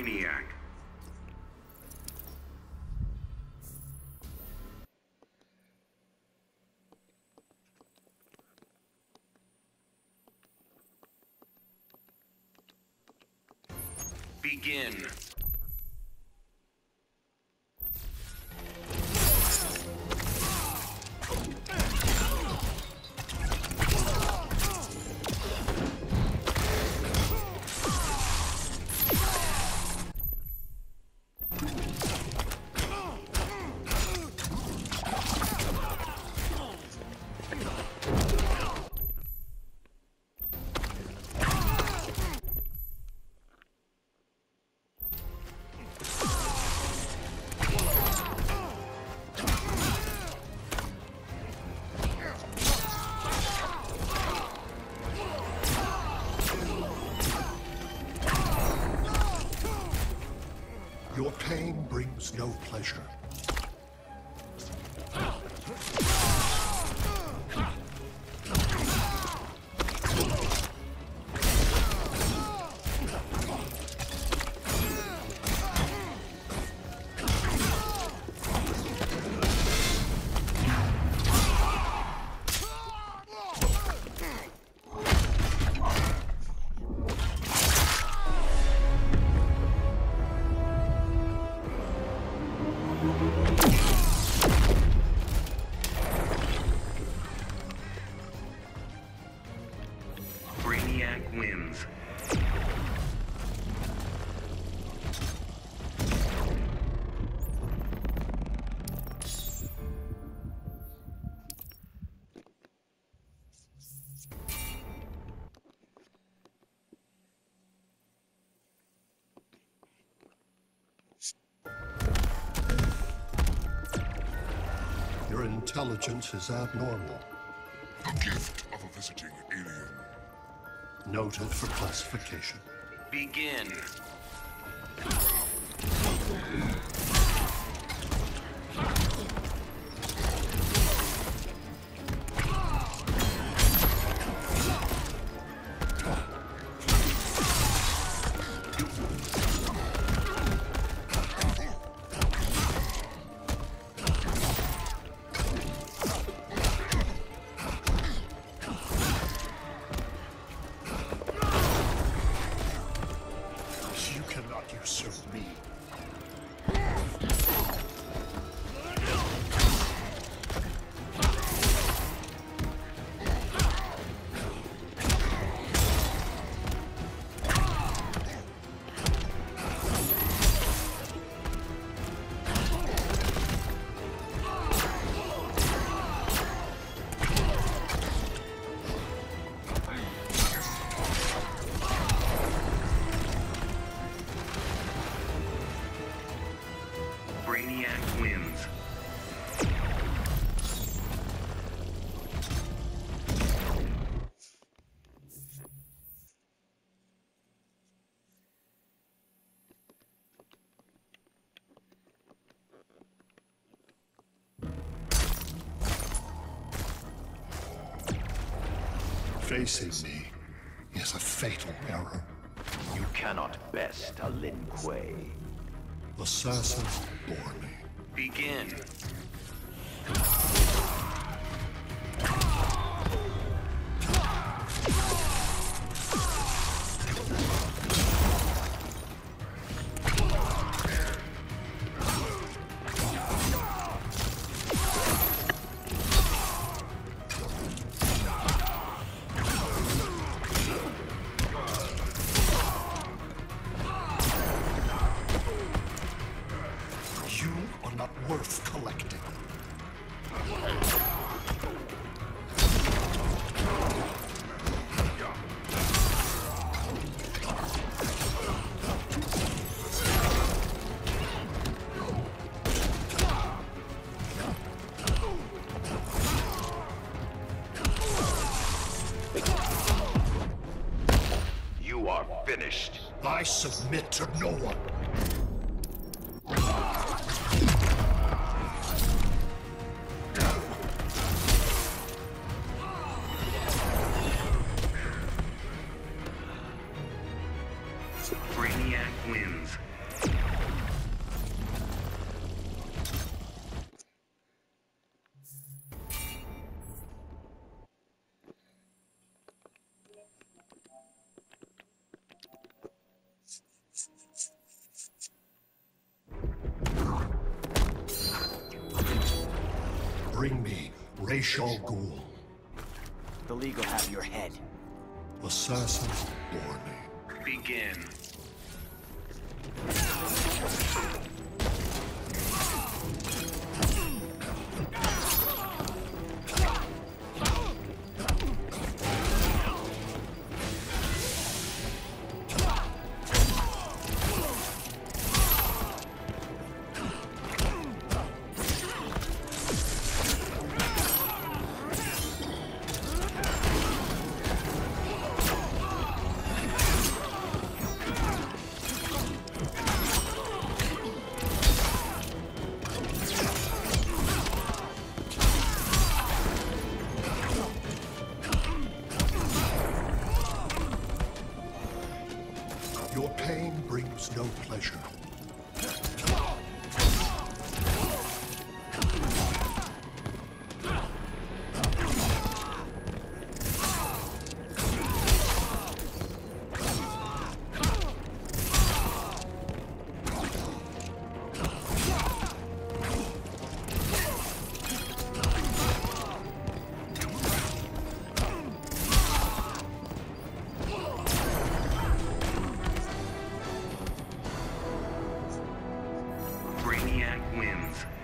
Brainiac. Begin. Your pain brings no pleasure. Your intelligence is abnormal. The gift of a visiting alien. Noted for classification. Begin. Brainiac wins. Facing me is a fatal error. You cannot best a Lin Kuei. Assassin bore me. Begin. Finished. I submit to no one. Bring me Ra's al Ghul. The League will have your head. Assassins bore me. Begin. Your pain brings no pleasure. Wins.